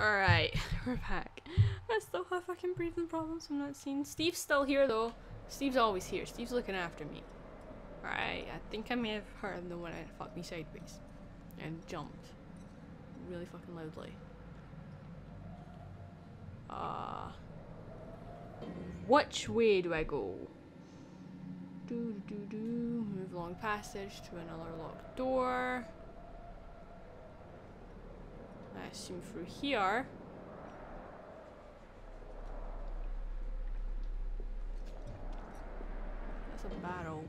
Alright, we're back. I still have fucking breathing problems from that scene. Steve's still here though. Steve's always here. Steve's looking after me. Alright, I think I may have heard him the one that fucked me sideways. And jumped. Really fucking loudly. Uh, which way do I go? Do do do do. Move along passage to another locked door. I assume through here. That's a battle.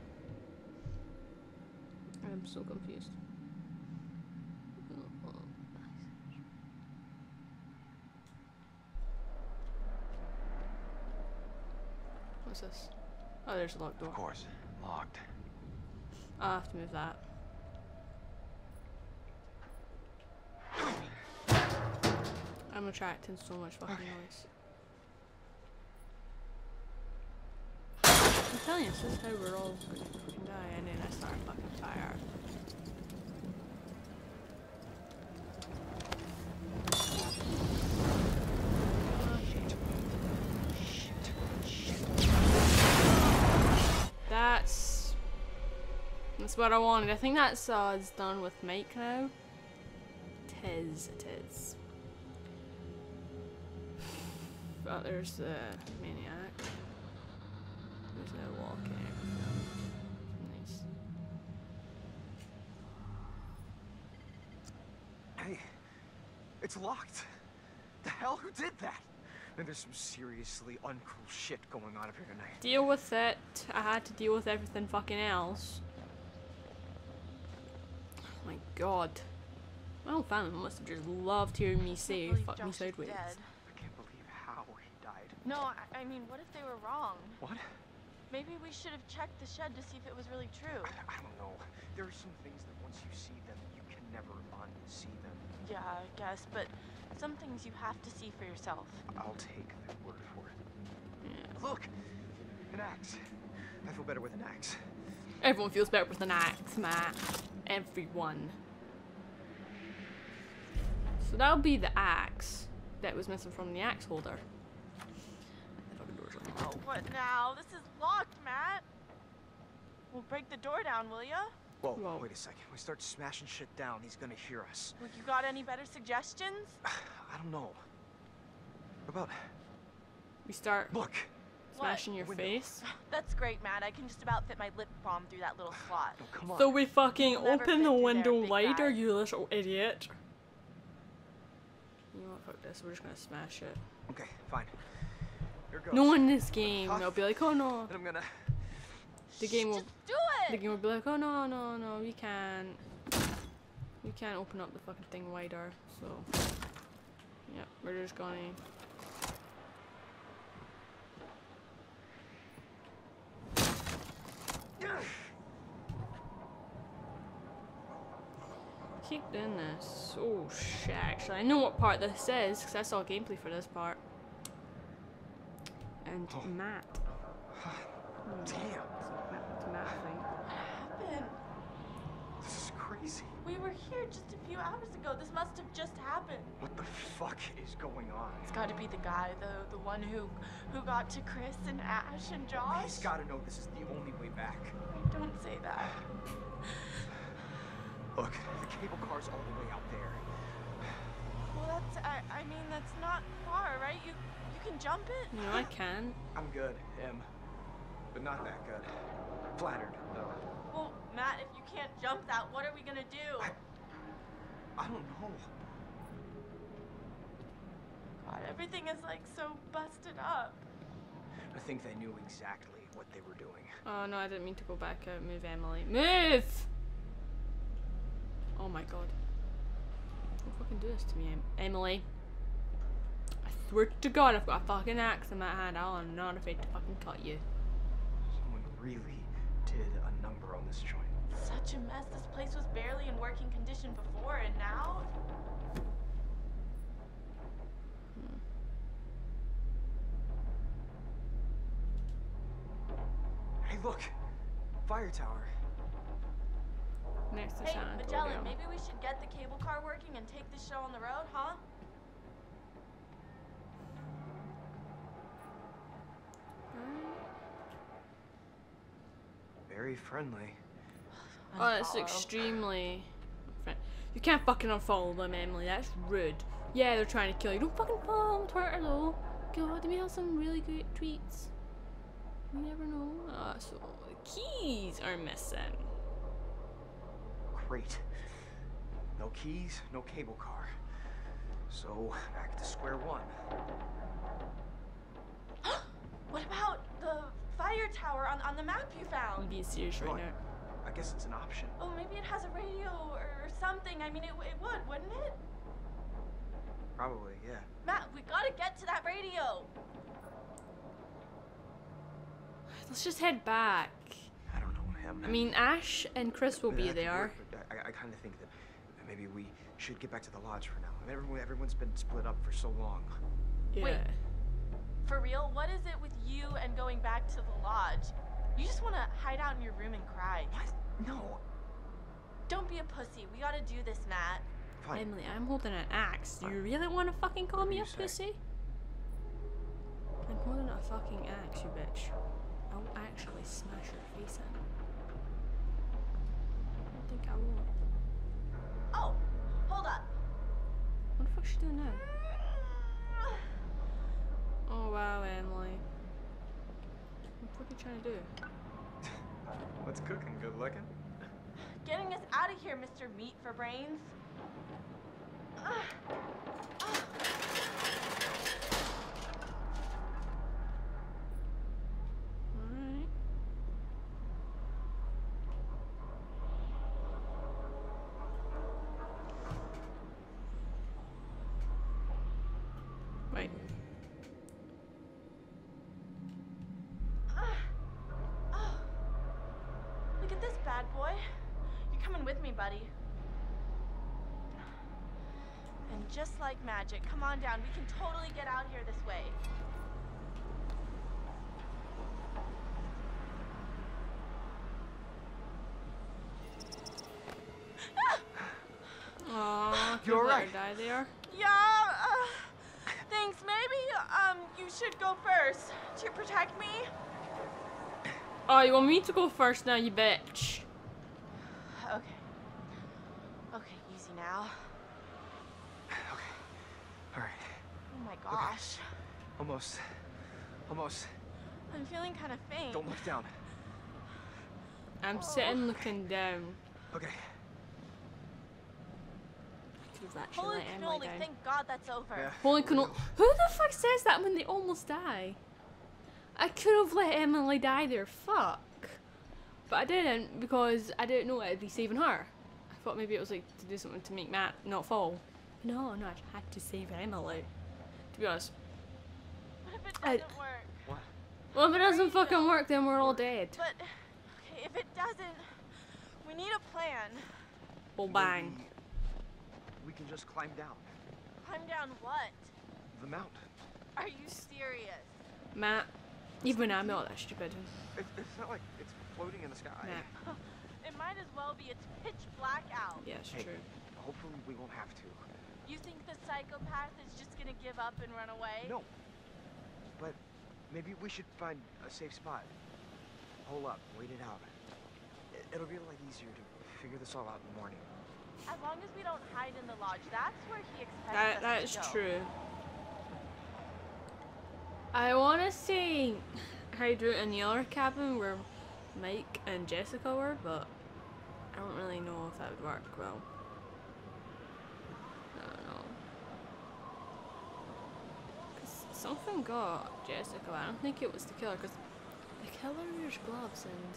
I'm so confused. What's this? Oh, there's a locked door. Of course, locked. I'll have to move that. I'm attracting so much fucking noise. I'm telling you, this is how we're all gonna fucking die, and then I start fucking fire. That's that's what I wanted. I think that's uh, is done with Mike now. Tis it is. But there's the maniac. There's no walking. Nice. Hey, it's locked. The hell? Who did that? And there's some seriously uncool shit going on up here tonight. Deal with it. I had to deal with everything fucking else. Oh my god. My whole family must have just loved hearing me say fuck me Josh is sideways. dead. I can't believe how he died. No, I, I mean, what if they were wrong? What? Maybe we should have checked the shed to see if it was really true. I, I don't know. There are some things that once you see them, you can never unsee them. Yeah, I guess, but some things you have to see for yourself. I'll take their word for it. Yeah. Look! An axe. I feel better with an axe. Everyone feels better with an axe, Matt. Everyone. So that'll be the axe that was missing from the axe holder. The fucking door's open. Oh, what now? This is locked, Matt. We'll break the door down, will ya? Whoa, Whoa. wait a second. We start smashing shit down, he's gonna hear us. Well, you got any better suggestions? I don't know. What about... We start Look! smashing your face. That's great, Matt. I can just about fit my lip balm through that little slot. No, come on. So we fucking You'll open the through there, window big wider, you little idiot. You know what, fuck this, we're just gonna smash it. Okay, fine. Here goes. No one in this game, they'll be like, oh no. And I'm gonna... The game will Just do the game will be like, oh no, no, no, we can't. We can't open up the fucking thing wider, so. Yep, we're just gonna. Keep doing this. Oh shit, actually. I know what part this is, because I saw gameplay for this part. And Oh. Matt. Hmm. Damn. It's a Matt thing. What happened? This is crazy. We were here just a few hours ago. This must have just happened. What the fuck is going on? It's got to be the guy, the the one who who got to Chris and Ash and Josh. He's gotta know this is the only way back. Don't say that. Look, the cable car's all the way out there. Well, that's I, I mean that's not far, right? You you can jump it. No, I can. I'm good, Em. But not that good. Flattered, though. Well, Matt, if you can't jump that, what are we gonna do? I- I don't know. God, everything is like so busted up. I think they knew exactly what they were doing. Oh no, I didn't mean to go back out. Move, Emily. Move! Oh my god. Don't fucking do this to me, em Emily. I swear to god, I've got a fucking axe in my hand. I'm not afraid to fucking cut you. Someone really did a number on this joint. Such a mess. This place was barely in working condition before, and now. Hmm. Hey, look! Fire tower. Next to Hey, San Magellan, maybe we should get the cable car working and take this show on the road, huh? Very friendly. Oh, that's extremely. You can't fucking unfollow them, Emily. That's rude. Yeah, they're trying to kill you. Don't fucking follow them on Twitter though. God, they may have some really great tweets. You never know. Uh, so the keys are missing. Great. No keys, no cable car. So, back to square one. What about the fire tower on, on the map you I'm found? being serious right Well, now. I guess it's an option. Oh, maybe it has a radio or, or something. I mean, it, it would, wouldn't it? Probably, yeah. Matt, we gotta get to that radio. Let's just head back. I don't know, Em. I mean, Ash and Chris will That be there. work, I, I kind of think that maybe we should get back to the lodge for now. I mean, everyone, everyone's been split up for so long. Yeah. Wait. For real, what is it with you and going back to the lodge? You just want to hide out in your room and cry. What? No. Don't be a pussy. We gotta do this, Matt. Fine. Emily, I'm holding an axe. Do you really want to fucking call Whatever me a say. pussy? I'm holding a fucking axe, you bitch. I'll actually smash your face in. I don't think I will. Oh, hold up. What the fuck fuck's she doing now? Oh wow, Emily. What are you trying to do? What's cooking? Good looking? Getting us out of here, Mr. Meat for Brains. Alright. Wait. Oh. Look at this bad boy. You're coming with me, buddy. And just like magic, come on down. We can totally get out here this way. Aww, You alright? let her die there. Yeah, uh, thanks. Maybe, um, you should go first to protect me. Oh, you want me to go first now, you bitch? Okay. Okay, easy now. Okay. All right. Oh my gosh. Almost. Almost. I'm feeling kind of faint. Don't look down. I'm oh. sitting looking down. Okay. Could've Holy let cannoli, thank God that's over. Yeah. Holy cannoli. Who the fuck says that when they almost die? I could have let Emily die there, fuck. But I didn't because I didn't know it'd be saving her. I thought maybe it was like to do something to make Matt not fall. No, no, I had to save Emily. To be honest. What if it uh, doesn't work? What? Well, if it doesn't fucking work, then we're all dead. But, okay, if it doesn't, we need a plan. Well, bang. Maybe We can just climb down Climb down what? the mountain. Are you serious? Matt, even when I'm not that stupid. It, it's not like it's floating in the sky. Matt, It might as well be. It's pitch black out. yeah, it's Hey, true. hopefully we won't have to. You think the psychopath is just gonna give up and run away? No. But maybe we should find a safe spot. Hole up, wait it out. It, it'll be a lot easier to figure this all out in the morning. As long as we don't hide in the lodge, that's where he expects That, us that to is go. true. I want to say how you do it in the other cabin where Mike and Jessica were, but I don't really know if that would work well. I don't know. 'Cause something got Jessica, I don't think it was the killer, because the killer wears gloves, and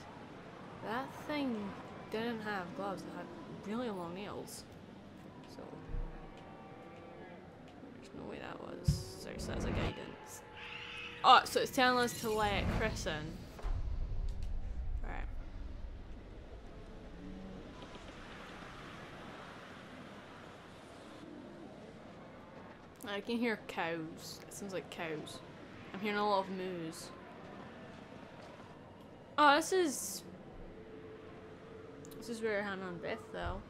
that thing didn't have gloves, it had really long nails. So, there's no way that was. So that's a guidance. Oh, so it's telling us to let Chris in. Right. I can hear cows. It sounds like cows. I'm hearing a lot of moos. Oh, this is. This is where Hannah and Beth, though.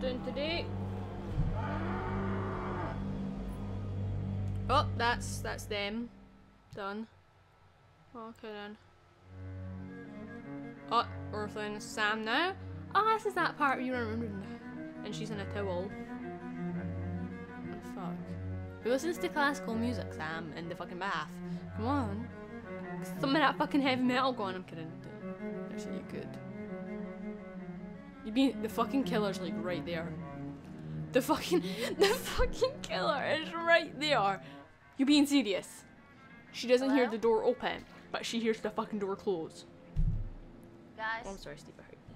Doing today? Oh, that's that's them. Done. Okay then. Oh, playing Sam now. Oh, this is that part you remember. And she's in a towel. The fuck? Who listens to classical music, Sam, in the fucking bath? Come on. Some of that fucking heavy metal going. I'm kidding. Actually, you could. You mean the fucking killer's like right there? The fucking the fucking killer is right there. You being serious? She doesn't hear the door open, but she hears the fucking door close. Guys, Oh, I'm sorry, Steve. I heard you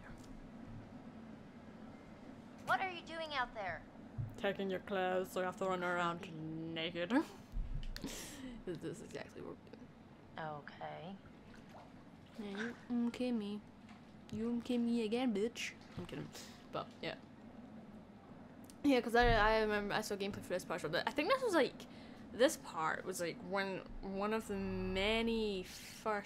what are you doing out there? Taking your clothes, so you have to run around naked. this is exactly what we're doing. Okay. Yeah, you mm, okay me. You okay me again, bitch. I'm kidding. But yeah. Yeah, because I, I remember I saw gameplay for this part. but I think this was like, this part was like when one of the many first